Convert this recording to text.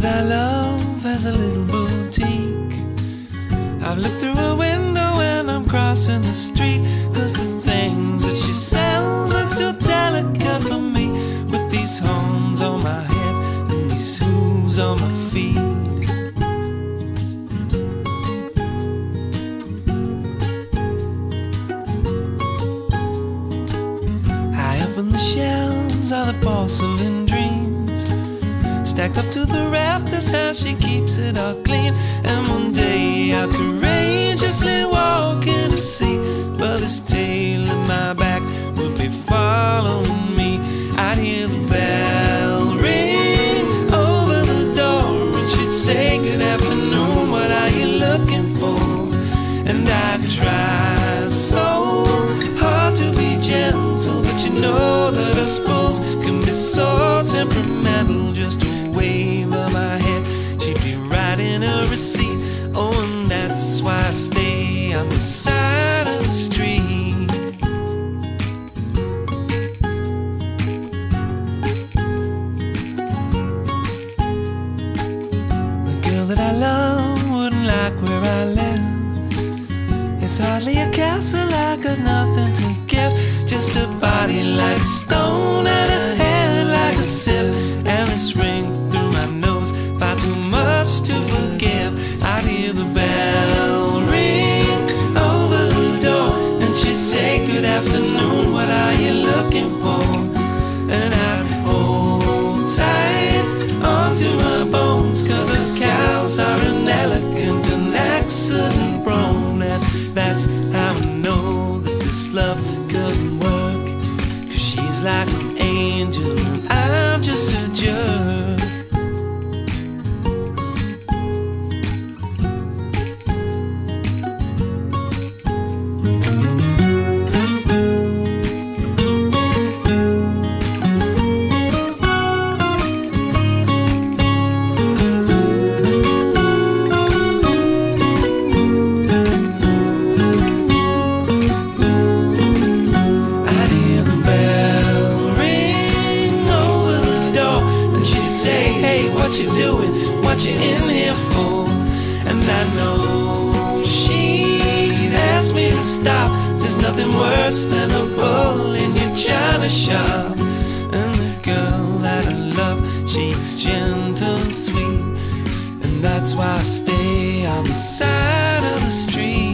that I love has a little boutique. I've looked through a window and I'm crossing the street. Cause the things that she sells are too delicate for me. With these horns on my head and these hooves on my feet. High up on the shelves are the porcelain. Stacked up to the rafters, how she keeps it all clean. And one day I'll courageously walk in to see. But this tail Just a wave of my head, she'd be writing a receipt. Oh, and that's why I stay on the side of the street. The girl that I love wouldn't like where I live. It's hardly a castle, I got nothing to give. Just a body like stone I'd hear the bell ring over the door, and she'd say, Good afternoon, what are you looking for? And I'd hold tight onto my bones, cause those cows are an elegant and accident prone. And that's how I know that this love couldn't work. Cause she's like an angel, what you're doing? What you're in here for? And I know she'd ask me to stop. There's nothing worse than a bull in your china shop. And the girl that I love, she's gentle and sweet, and that's why I stay on the side of the street.